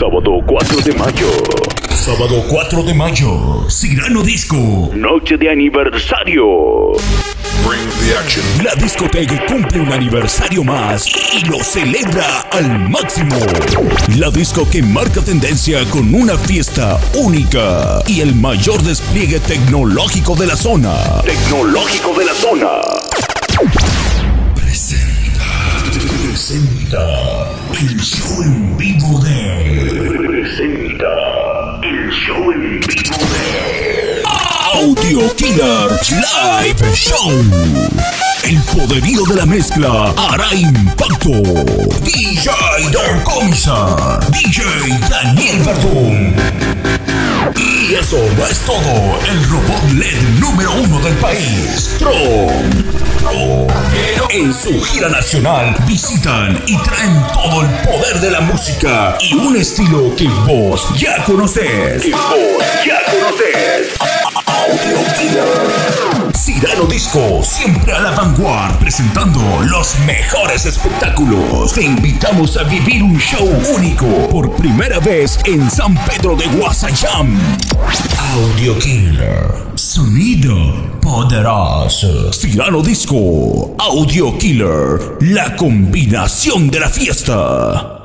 Sábado 4 de mayo. Sábado 4 de mayo, Cirano Disco. Noche de aniversario. Bring the action. La discoteca cumple un aniversario más y lo celebra al máximo. La disco que marca tendencia con una fiesta única y el mayor despliegue tecnológico de la zona. Tecnológico de la zona. Presenta. Presenta. El show en vivo de. Audio Killer Live Show. El poderío de la mezcla hará impacto. DJ Dark Comisar. DJ Daniel Verdún. Y eso es todo. El robot LED número uno del país. Tron. En su gira nacional visitan y traen todo el poder de la música y un estilo que vos ya conocés. que vos ya conoces. Audio Killer. Cirano Disco, siempre a la vanguardia, presentando los mejores espectáculos. Te invitamos a vivir un show único por primera vez en San Pedro de Guasayam. Audio Killer. Sonido poderoso. Cirano Disco. Audio Killer. La combinación de la fiesta.